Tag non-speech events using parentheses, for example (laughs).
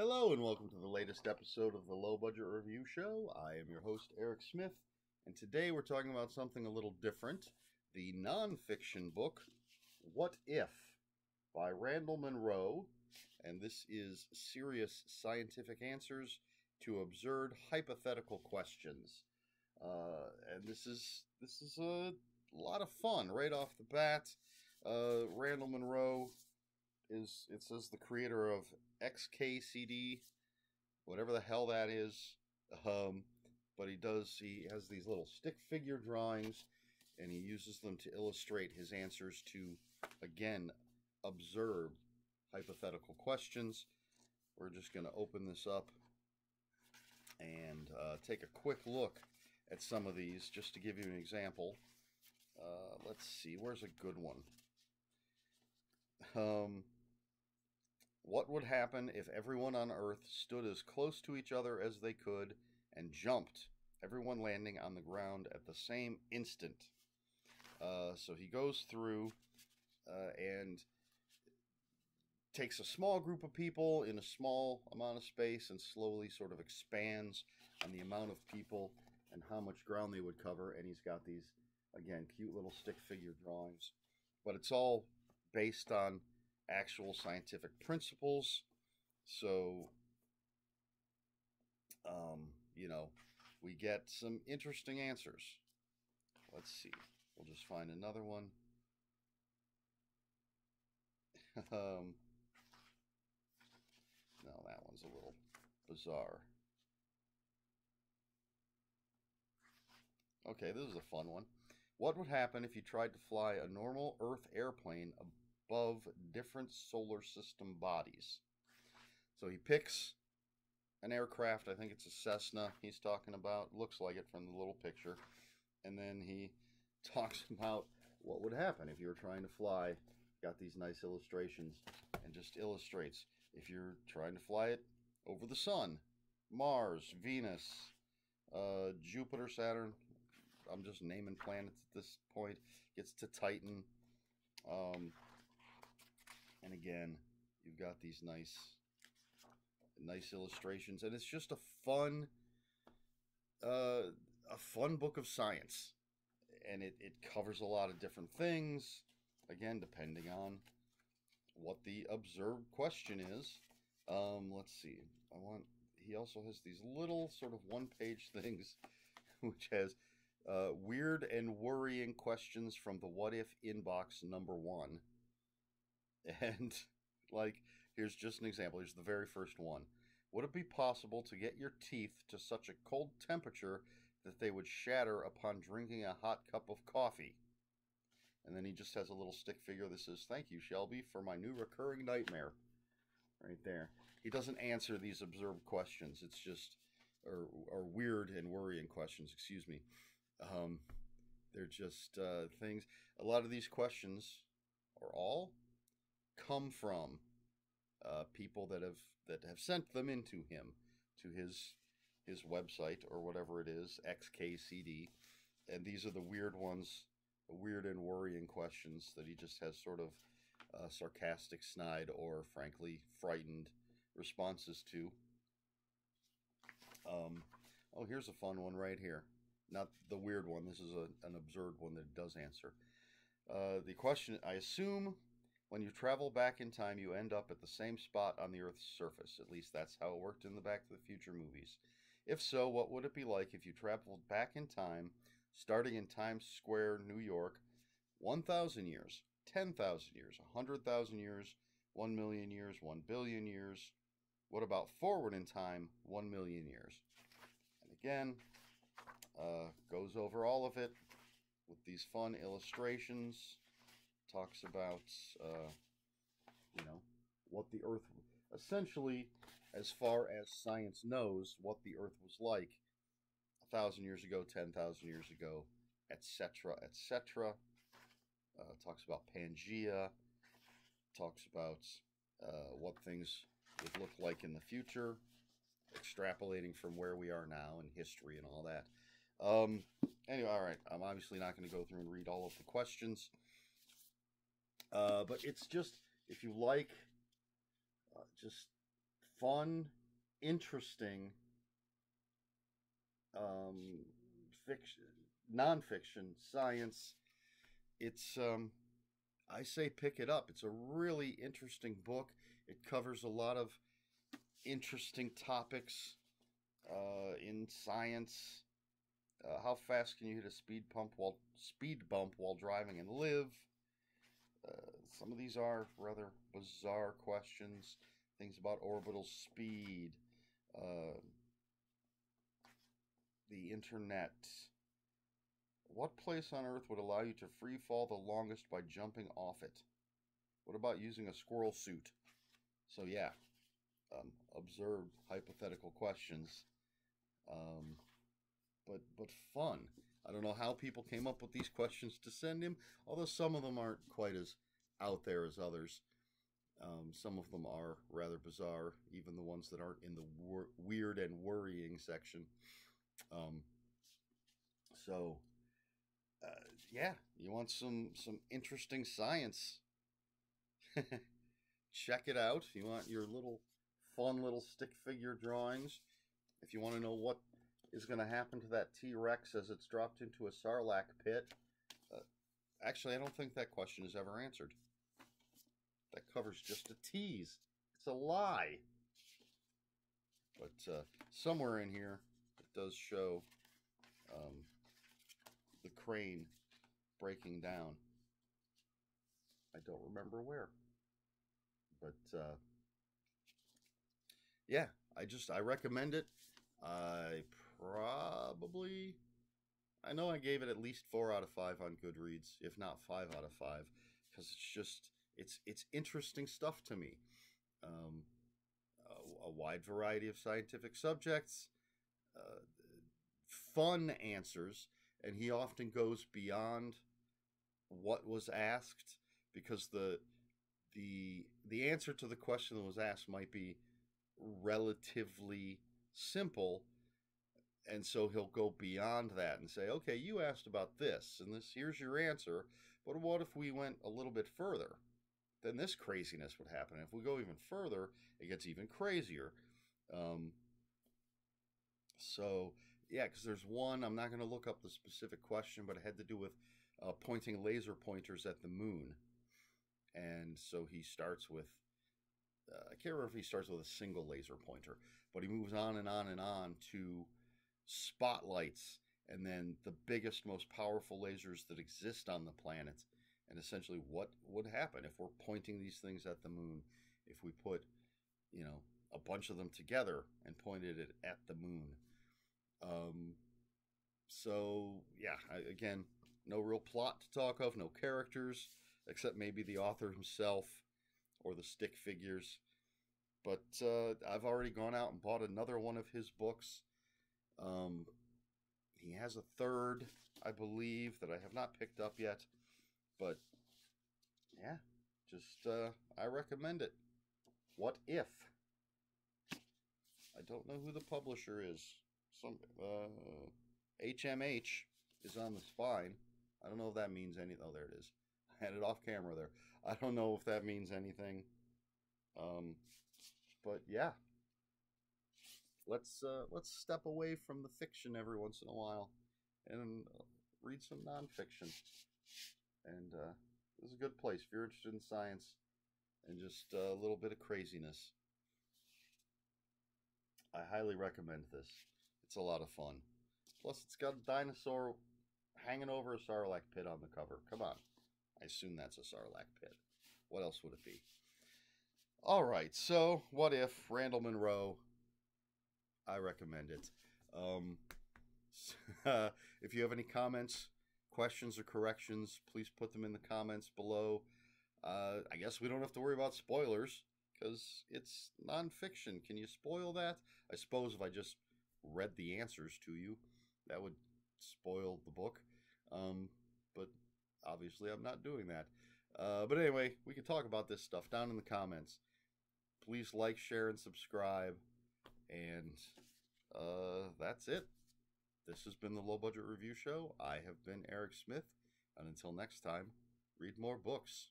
Hello, and welcome to the latest episode of the Low Budget Review Show. I am your host, Erik Smith, and today we're talking about something a little different the nonfiction book, What If, by Randall Munroe. And this is serious scientific answers to absurd hypothetical questions. Uh, and this is this is a lot of fun right off the bat. Uh, Randall Munroe is it says the creator of XKCD, whatever the hell that is. Um, but he does he has these little stick figure drawings, and he uses them to illustrate his answers to again observed hypothetical questions. We're just going to open this up and uh, take a quick look at some of these just to give you an example. Uh, let's see, where's a good one? Um, what would happen if everyone on Earth stood as close to each other as they could and jumped, everyone landing on the ground at the same instant? Uh, so he goes through uh, and takes a small group of people in a small amount of space and slowly sort of expands on the amount of people and how much ground they would cover. And he's got these, again, cute little stick figure drawings. But it's all based on actual scientific principles. So, um, you know, we get some interesting answers. Let's see. We'll just find another one. (laughs) um, no, that one's a little bizarre. Okay, this is a fun one. What would happen if you tried to fly a normal Earth airplane above different solar system bodies? So he picks an aircraft, I think it's a Cessna he's talking about, looks like it from the little picture, and then he (laughs) talks about what would happen if you were trying to fly. Got these nice illustrations and just illustrates if you're trying to fly it over the sun, Mars, Venus, uh, Jupiter, Saturn. I'm just naming planets at this point. Gets to Titan. Um, and again, you've got these nice, nice illustrations, and it's just a fun, uh, a fun book of science, and it it covers a lot of different things. Again, depending on what the observed question is. Um, let's see. I want. He also has these little sort of one-page (laughs) things, which has uh, weird and worrying questions from the "What If" inbox number one. And (laughs) like, here's just an example. Here's the very first one. Would it be possible to get your teeth to such a cold temperature that they would shatter upon drinking a hot cup of coffee? And then he just has a little stick figure that says, Thank you, Shelby, for my new recurring nightmare. Right there. He doesn't answer these observed questions. It's just, or, or weird and worrying questions, excuse me. Um, they're just uh, things. A lot of these questions, or all, come from uh, people that have that have sent them into him to his his website or whatever it is, XKCD, and these are the weird ones weird and worrying questions that he just has sort of uh, sarcastic, snide, or frankly frightened responses to. Um, oh, here's a fun one right here. Not the weird one. This is a, an absurd one that does answer. Uh, the question I assume when you travel back in time, you end up at the same spot on the Earth's surface. At least that's how it worked in the Back to the Future movies. If so, what would it be like if you traveled back in time starting in Times Square, New York, 1,000 years, 10,000 years, 100,000 years, 1 million years, 1 billion years. What about forward in time, 1 million years? And again, uh, goes over all of it with these fun illustrations. Talks about, uh, you know, what the Earth, essentially, as far as science knows, what the Earth was like a thousand years ago, ten thousand years ago, etc., etc. Uh, talks about Pangea. Talks about uh, what things would look like in the future, extrapolating from where we are now in history and all that. Um, anyway, all right. I'm obviously not going to go through and read all of the questions, uh, but it's just if you like uh, just fun, interesting um, fiction, nonfiction, science. It's um, I say pick it up. It's a really interesting book. It covers a lot of interesting topics uh, in science. Uh, how fast can you hit a speed pump while speed bump while driving and live? Uh, some of these are rather bizarre questions. Things about orbital speed, uh, the internet. What place on Earth would allow you to free fall the longest by jumping off it? What about using a squirrel suit? So yeah, um, observed hypothetical questions, um, but but fun. I don't know how people came up with these questions to send him, although some of them aren't quite as out there as others. Um, some of them are rather bizarre, even the ones that aren't in the wor- weird and worrying section. Um, so, uh, yeah, you want some some interesting science? (laughs) Check it out. You want your little fun little stick figure drawings. If you want to know what is going to happen to that T Rex as it's dropped into a Sarlacc pit, uh, actually, I don't think that question is ever answered. That cover's just a tease. It's a lie. But uh, somewhere in here, it does show um, the crane breaking down. I don't remember where. But uh, yeah, I just I recommend it. I probably I know I gave it at least four out of five on Goodreads, if not five out of five, because it's just it's it's interesting stuff to me. Um, a, a, wide variety of scientific subjects, uh, fun answers, and he often goes beyond what was asked because the the the answer to the question that was asked might be relatively simple and so he'll go beyond that and say okay you asked about this and this here's your answer but what if we went a little bit further? Then this craziness would happen if we go even further it gets even crazier. Um, so yeah because there's one i'm not going to look up the specific question but it had to do with uh, pointing laser pointers at the moon. And so he starts with uh, I can't remember if he starts with a single laser pointer, but he moves on and on and on to spotlights and then the biggest, most powerful lasers that exist on the planet. And essentially, what would happen if we're pointing these things at the moon? If we put, you know, a bunch of them together and pointed it at the moon. Um, so yeah, I, again, no real plot to talk of, no characters except maybe the author himself or the stick figures. But uh, I've already gone out and bought another one of his books. Um, he has a third, I believe, that I have not picked up yet. But yeah, just uh, I recommend it. What if? I don't know who the publisher is. Some uh, HMH is on the spine. I don't know if that means any. Oh, there it is (laughs) I had it off camera there. I don't know if that means anything. Um, but yeah, let's uh, let's step away from the fiction every once in a while and uh, read some nonfiction. And uh, this is a good place if you're interested in science and just a little bit of craziness. I highly recommend this. It's a lot of fun. Plus, it's got a dinosaur hanging over a sarlacc pit on the cover. Come on. I assume that's a Sarlacc pit. What else would it be? All right, so what if Randall Munroe? I recommend it. Um, uh, (laughs) if you have any comments, questions, or corrections, please put them in the comments below. Uh, I guess we don't have to worry about spoilers because it's nonfiction. Can you spoil that? I suppose if I just read the answers to you, that would spoil the book. Um, but Obviously, I'm not doing that. Uh, but anyway, we can talk about this stuff down in the comments. Please like, share, and subscribe. And uh, that's it. This has been the Low Budget Review Show. I have been Erik Smith. And until next time, read more books.